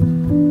Bye.